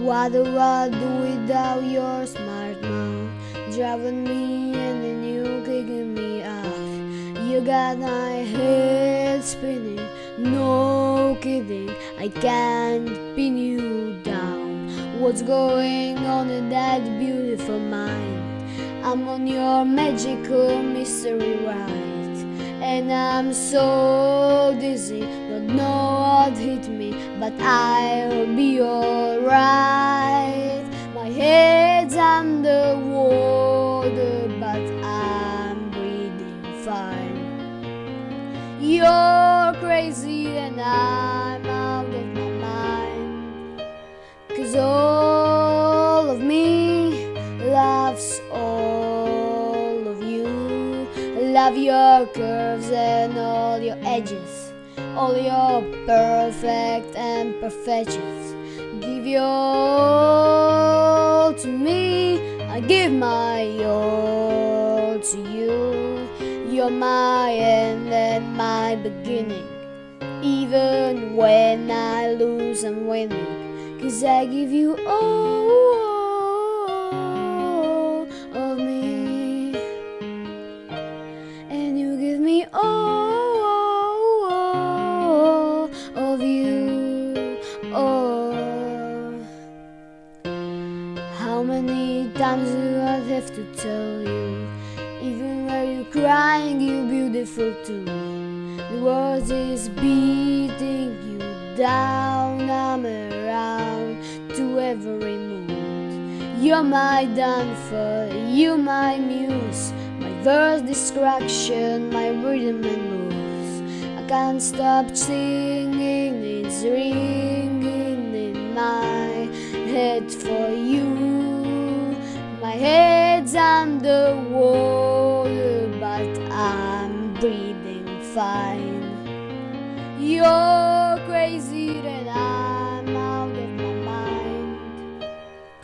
What do I do without your smart mouth? Driving me and then you kicking me out. You got my head spinning, no kidding. I can't pin you down. What's going on in that beautiful mind? I'm on your magical mystery ride, and I'm so dizzy. Don't know what hit me, but I'll be alright. You're crazy, and I'm out of my mind. Cause all of me loves all of you. Love your curves and all your edges, all your perfect and imperfections. Give your all to me, I give my all to you. You're my end and my beginning. Even when I lose, I'm winning. Cause I give you all of me. And you give me all of you. Oh. How many times do I have to tell you? Even when you're crying, you're beautiful too. The world is beating you down. I'm around to every mood. You're my dancer, you're my muse, my verse distraction, my rhythm and moves. I can't stop singing, it's ringing in my head for you. My head's underwater, fine. You're crazy, then I'm out of my mind.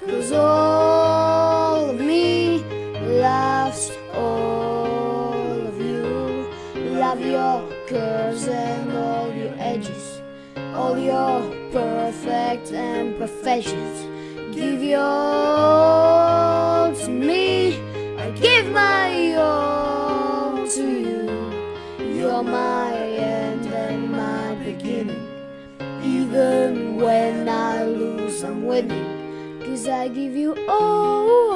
Cause all of me loves all of you. Love your curves and all your edges, all your perfect and imperfections. Give your all to me, I give my You're my end and my beginning. Even when I lose, I'm winning. Cause I give you all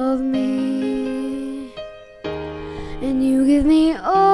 of me. And you give me all